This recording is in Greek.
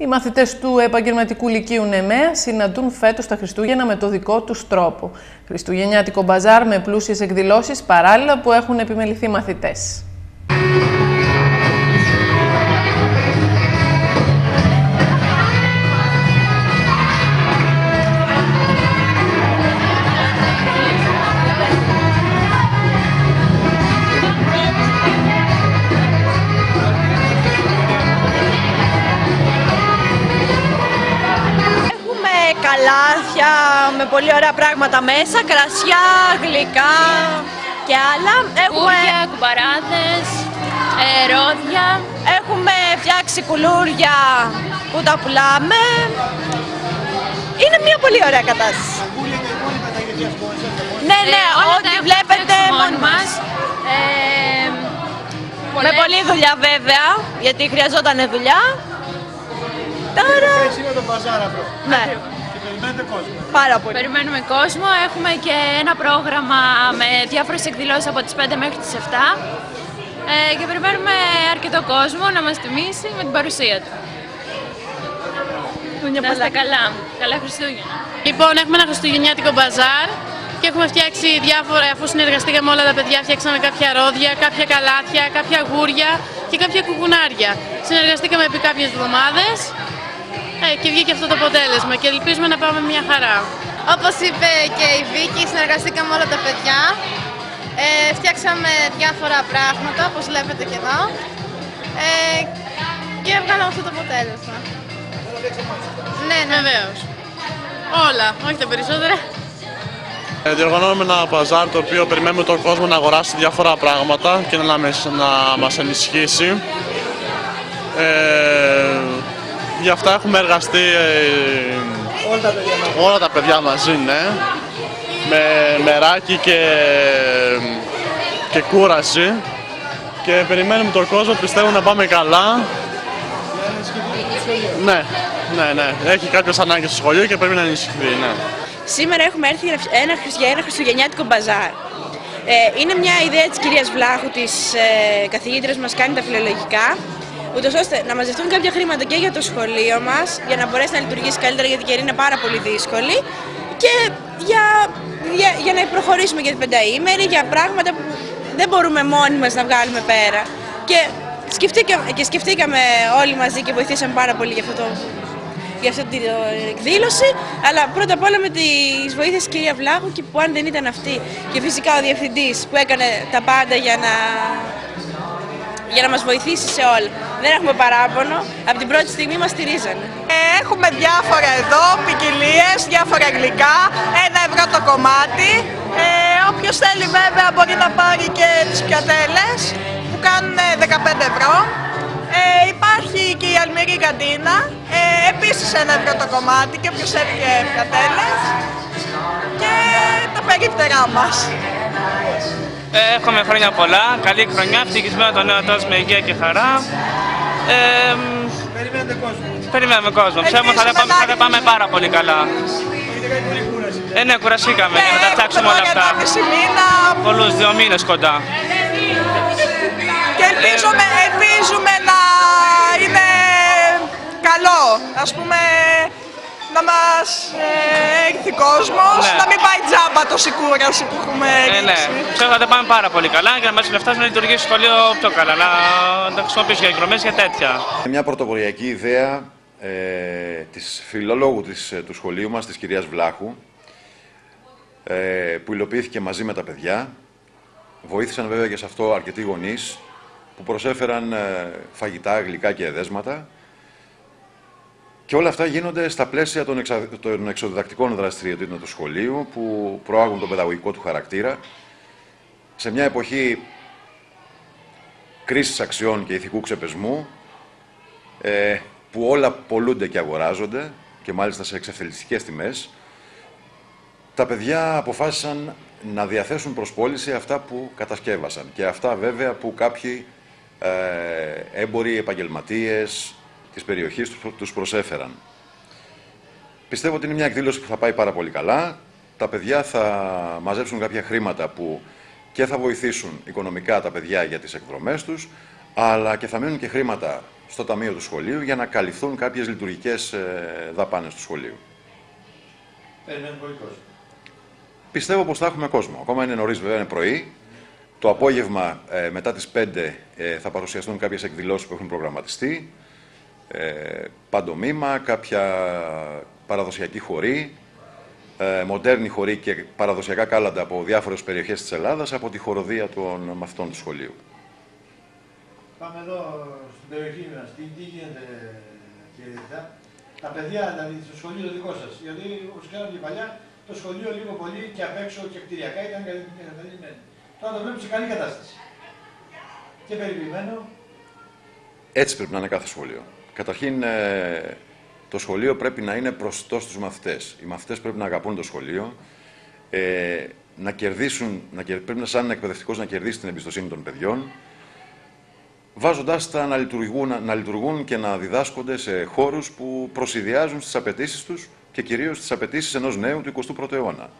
Οι μαθητές του επαγγελματικού λυκείου Νεμαία συναντούν φέτος τα Χριστούγεννα με το δικό τους τρόπο. Χριστουγεννιάτικο μπαζάρ με πλούσιες εκδηλώσεις παράλληλα που έχουν επιμεληθεί μαθητές. Καλάθια με πολύ ωραία πράγματα μέσα, κρασιά, γλυκά και άλλα. Έχουμε, Κούρια, κουμπαράδες, ε, ρόδια. έχουμε φτιάξει κουλούρια που τα πουλάμε. Είναι μια πολύ ωραία κατάσταση. Ναι, ναι, Ε, όλα τα ό,τι έχουμε βλέπετε φτιάξει μόνοι μας. Ε, Με πολλές- πολλή δουλειά βέβαια, γιατί χρειαζόταν δουλειά. Τώρα, είναι το μπαζάρα αυτό. ναι, Και περιμένετε κόσμο. πάρα πολύ. Περιμένουμε κόσμο. Έχουμε και ένα πρόγραμμα με διάφορες εκδηλώσεις από τις 5 μέχρι τις 7. Ε, και περιμένουμε αρκετό κόσμο να μας τιμήσει με την παρουσία του. Χρόνια Να πολλά. είστε καλά. Καλά Χριστούγεννα. Λοιπόν, έχουμε ένα χριστουγεννιάτικο μπαζάρ και έχουμε φτιάξει διάφορα, αφού συνεργαστήκαμε όλα τα παιδιά, φτιάξαμε κάποια ρόδια, κάποια καλάθια, κάποια γούρια και κάποια κουκουνάρια. Συνεργαστήκαμε επί κάποιες εβδομάδες ε, και βγήκε αυτό το αποτέλεσμα και ελπίζουμε να πάμε μια χαρά. Όπως είπε και η Βίκη, συνεργαστήκαμε όλα τα παιδιά. Ε, φτιάξαμε διάφορα πράγματα, όπως βλέπετε και εδώ. Ε, και έβγαλαμε αυτό το αποτέλεσμα. Ναι, ναι. Βεβαίως. Όλα, όχι τα περισσότερα. Ε, Διοργανώνουμε ένα μπαζάρ το οποίο περιμένουμε τον κόσμο να αγοράσει διάφορα πράγματα και να, μες- να μας ενισχύσει. Ε, γι' αυτά έχουμε εργαστεί ε, Όλα τα παιδιά μας. όλα τα παιδιά μαζί, ναι. Με μεράκι και, και κούραση. Και περιμένουμε τον κόσμο, πιστεύω να πάμε καλά. Ναι, ναι, ναι. Έχει κάποιες ανάγκες στο σχολείο και πρέπει να ενισχυθεί, ναι. Σήμερα έχουμε έρθει για ένα, χριστ- για ένα χριστουγεννιάτικο μπαζάρ. Ε, είναι μια ιδέα της κυρίας Βλάχου, της ε, καθηγήτριας που μας κάνει τα φιλολογικά, ούτως ώστε να μαζευτούν κάποια χρήματα και για το σχολείο μας, για να μπορέσει να λειτουργήσει καλύτερα γιατί η καιρή είναι πάρα πολύ δύσκολη και για, για, για να προχωρήσουμε για την πενταήμερη, για πράγματα που δεν μπορούμε μόνοι μας να βγάλουμε πέρα. Και σκεφτήκαμε, και σκεφτήκαμε όλοι μαζί και βοηθήσαμε πάρα πολύ για αυτό το για αυτή την εκδήλωση, αλλά πρώτα απ' όλα με τις βοήθειες της κυρία Βλάχου και που αν δεν ήταν αυτή και φυσικά ο διευθυντής που έκανε τα πάντα για να, για να μας βοηθήσει σε όλα. Δεν έχουμε παράπονο, από την πρώτη στιγμή μας στηρίζανε. Έχουμε διάφορα εδώ, ποικιλίες, διάφορα γλυκά, ένα ευρώ το κομμάτι. Ε, όποιος θέλει βέβαια μπορεί να πάρει και τις πιατέλες που κάνουν 15 ευρώ. Ε, υπάρχει και η αλμυρή καντίνα, ε, επίσης ένα ευρώ το κομμάτι και όποιος θέλει και πιατέλες. Και τα περίπτερά μας. Ε, Εύχομαι χρόνια πολλά, καλή χρονιά, ευτυχισμένο το νέο έτος με υγεία και χαρά. Ε, μ, Περιμένετε κόσμο. περιμένουμε κόσμο. Πιστεύω θα, τα πάμε, θα τα πάμε πάρα πολύ καλά. Έχετε κάνει πολλή κούραση. Ε, ναι, κουραστήκαμε για να τα φτιάξουμε όλα αυτά. Μισή μήνα Πολλούς δύο μήνες κοντά. και ελπίζουμε, ελπίζουμε να είναι καλό. Ας πούμε, να μας ε, έρθει κόσμος, Ναι. να μην πάει τζάμπα το σικούραση που έχουμε Ε, ρίξει. ναι, ξέρω θα τα πάμε πάρα πολύ καλά και να μας λεφτά να λειτουργήσει το σχολείο πιο καλά. Να τα χρησιμοποιήσουμε για εκδρομές για τέτοια. Μια πρωτοποριακή ιδέα ε, της φιλολόγου της, ε, του σχολείου μας, της κυρίας Βλάχου, ε, που υλοποιήθηκε μαζί με τα παιδιά. Βοήθησαν βέβαια και σε αυτό αρκετοί γονείς που προσέφεραν ε, φαγητά, γλυκά και εδέσματα. Και όλα αυτά γίνονται στα πλαίσια των, εξα... των εξοδιδακτικών δραστηριοτήτων του σχολείου που προάγουν τον παιδαγωγικό του χαρακτήρα. Σε μια εποχή κρίσης αξιών και ηθικού ξεπεσμού ε, που όλα πολλούνται και αγοράζονται και μάλιστα σε εξευθελιστικές τιμές, τα παιδιά αποφάσισαν να διαθέσουν προς πώληση αυτά που κατασκεύασαν. Και αυτά βέβαια που κάποιοι ε, έμποροι επαγγελματίες της περιοχής τους- τους προσέφεραν. Πιστεύω ότι είναι μια εκδήλωση που θα πάει πάρα πολύ καλά. Τα παιδιά θα μαζέψουν κάποια χρήματα που και θα βοηθήσουν οικονομικά τα παιδιά για τις εκδρομές τους, αλλά και θα μείνουν και χρήματα στο ταμείο του σχολείου για να καλυφθούν κάποιες λειτουργικές ε, δαπάνες του σχολείου. Περιμένουμε πολύ κόσμο. Πιστεύω πως θα έχουμε κόσμο. Ακόμα είναι νωρίς βέβαια, είναι πρωί. Το απόγευμα ε, μετά τις 5 ε, θα παρουσιαστούν κάποιες εκδηλώσεις που έχουν προγραμματιστεί. Ε, παντομήμα, κάποια παραδοσιακή χορή, ε, μοντέρνη χορή και παραδοσιακά κάλαντα από διάφορες περιοχές της Ελλάδας από τη χοροδία των μαθητών του σχολείου. Πάμε εδώ στην περιοχή μας. Τι, τι γίνεται, κύριε Διευθυντά. Τα παιδιά, δηλαδή, στο σχολείο το δικό σας. Γιατί, όπως ξέραμε και παλιά, το σχολείο λίγο πολύ και απ' έξω και κτηριακά ήταν εγκαταλειμμένο. Τώρα το βλέπουμε σε καλή κατάσταση. Και περιποιημένο. Έτσι πρέπει να είναι κάθε σχολείο. Καταρχήν, ε, το σχολείο πρέπει να είναι προσιτό στους μαθητές. Οι μαθητές πρέπει να αγαπούν το σχολείο, ε, να κερδίσουν, να, κερ- πρέπει να σαν εκπαιδευτικός να κερδίσει την εμπιστοσύνη των παιδιών, βάζοντάς τα να λειτουργούν, να λειτουργούν και να διδάσκονται σε χώρους που προσυδειάζουν στις απαιτήσεις τους και κυρίως στις απαιτήσεις ενός νέου του 21ου αιώνα.